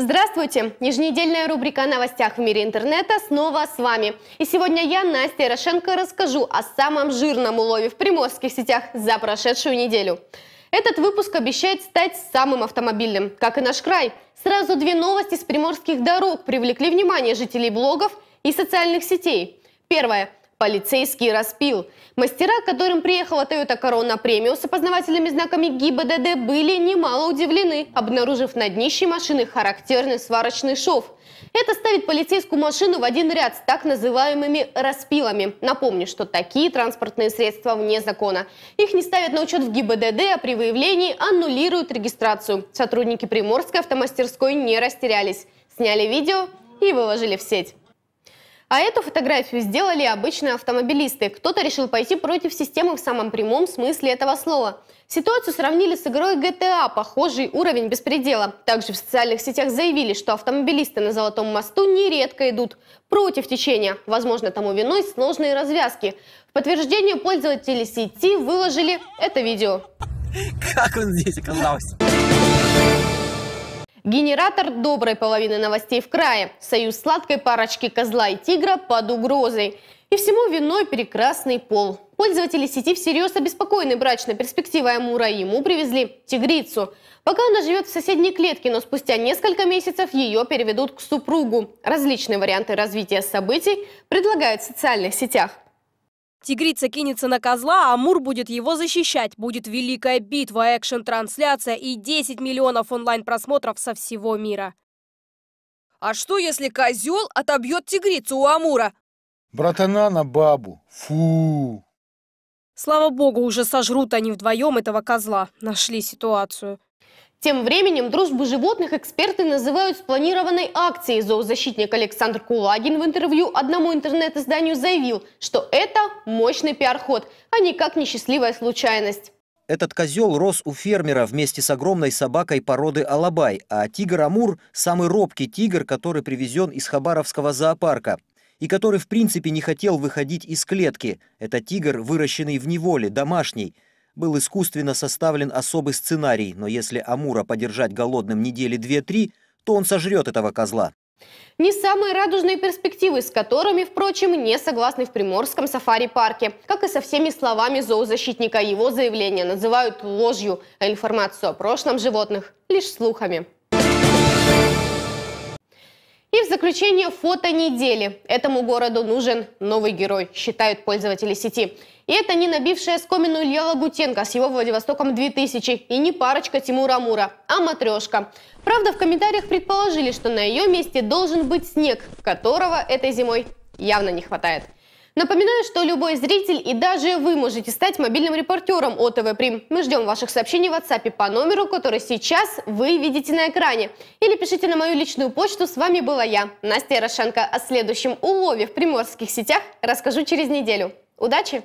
Здравствуйте! Еженедельная рубрика о новостях в мире интернета снова с вами. И сегодня я, Настя Ярошенко, расскажу о самом жирном улове в приморских сетях за прошедшую неделю. Этот выпуск обещает стать самым автомобильным, как и наш край. Сразу две новости с приморских дорог привлекли внимание жителей блогов и социальных сетей. Первое. Полицейский распил. Мастера, к которым приехала Toyota Corona Premio с опознавательными знаками ГИБДД, были немало удивлены, обнаружив на днище машины характерный сварочный шов. Это ставит полицейскую машину в один ряд с так называемыми распилами. Напомню, что такие транспортные средства вне закона. Их не ставят на учет в ГИБДД, а при выявлении аннулируют регистрацию. Сотрудники Приморской автомастерской не растерялись. Сняли видео и выложили в сеть. А эту фотографию сделали обычные автомобилисты. Кто-то решил пойти против системы в самом прямом смысле этого слова. Ситуацию сравнили с игрой GTA, похожий уровень беспредела. Также в социальных сетях заявили, что автомобилисты на Золотом мосту нередко идут против течения. Возможно, тому виной сложные развязки. В подтверждение пользователи сети выложили это видео. Как он здесь оказался? Генератор доброй половины новостей в крае. Союз сладкой парочки козла и тигра под угрозой. И всему виной прекрасный пол. Пользователи сети всерьез обеспокоены брачной перспективой Амура. Ему привезли тигрицу. Пока она живет в соседней клетке, но спустя несколько месяцев ее переведут к супругу. Различные варианты развития событий предлагают в социальных сетях. Тигрица кинется на козла, а Амур будет его защищать. Будет великая битва, экшен-трансляция и 10 миллионов онлайн-просмотров со всего мира. А что, если козел отобьет тигрицу у Амура? Братана на бабу. Фу. Слава богу, уже сожрут они вдвоем этого козла. Нашли ситуацию. Тем временем дружбу животных эксперты называют спланированной акцией. Зоозащитник Александр Кулагин в интервью одному интернет-изданию заявил, что это мощный пиар-ход, а никак не счастливая случайность. Этот козел рос у фермера вместе с огромной собакой породы Алабай, а тигр Амур – самый робкий тигр, который привезен из Хабаровского зоопарка и который в принципе не хотел выходить из клетки. Это тигр, выращенный в неволе, домашний – был искусственно составлен особый сценарий, но если Амура подержать голодным недели две-три, то он сожрет этого козла. Не самые радужные перспективы, с которыми, впрочем, не согласны в Приморском сафари-парке. Как и со всеми словами зоозащитника, его заявления называют ложью, а информацию о прошлом животных – лишь слухами. И в заключение фото недели. Этому городу нужен новый герой, считают пользователи сети. И это не набившая скомину Илья Лагутенко с его Владивостоком 2000 и не парочка Тимура Амура, а матрешка. Правда, в комментариях предположили, что на ее месте должен быть снег, которого этой зимой явно не хватает. Напоминаю, что любой зритель и даже вы можете стать мобильным репортером ОТВ Прим. Мы ждем ваших сообщений в WhatsApp по номеру, который сейчас вы видите на экране. Или пишите на мою личную почту. С вами была я, Настя Ярошенко. О следующем улове в приморских сетях расскажу через неделю. Удачи!